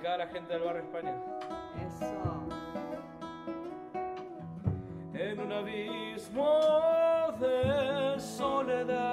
dedicada a la gente del barrio España. Eso. En un abismo de soledad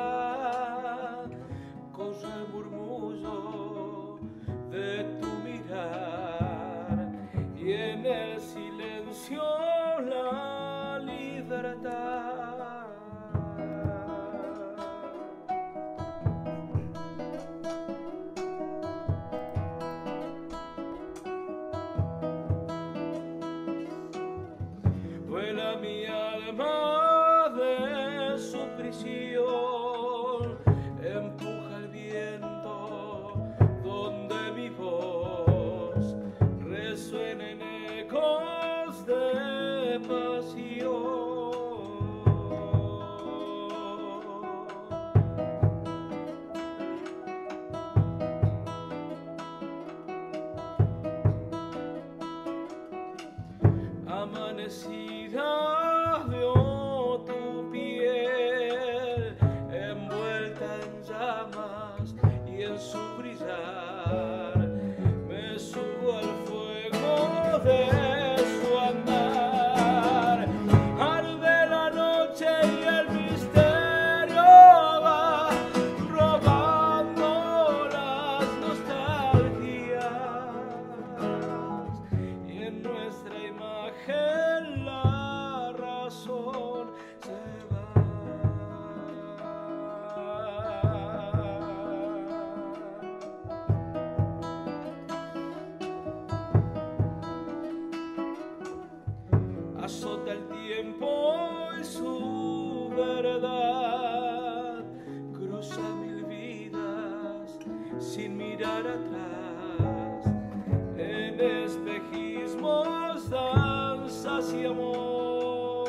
amanecida veo tu piel envuelta en llamas y en su brillar verdad cruza mil vidas sin mirar atrás en espejismos danzas y amor.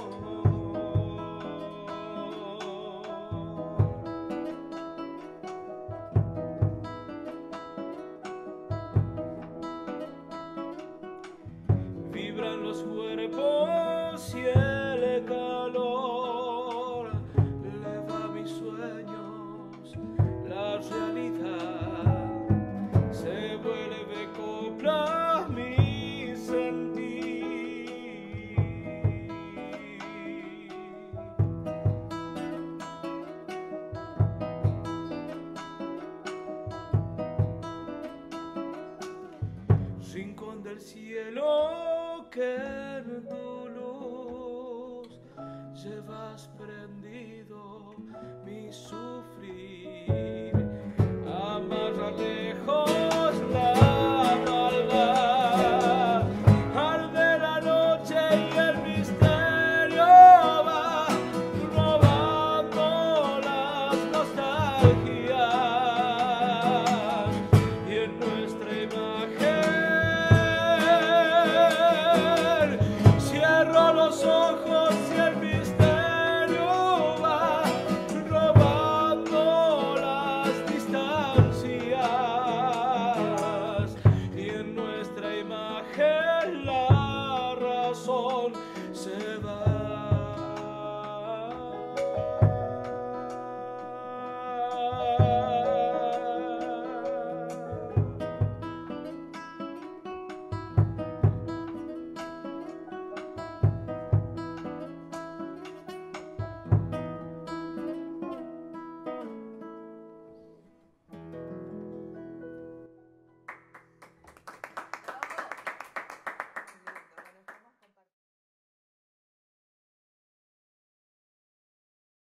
Vibran los cuerpos y cielo que en tu luz llevas prendido.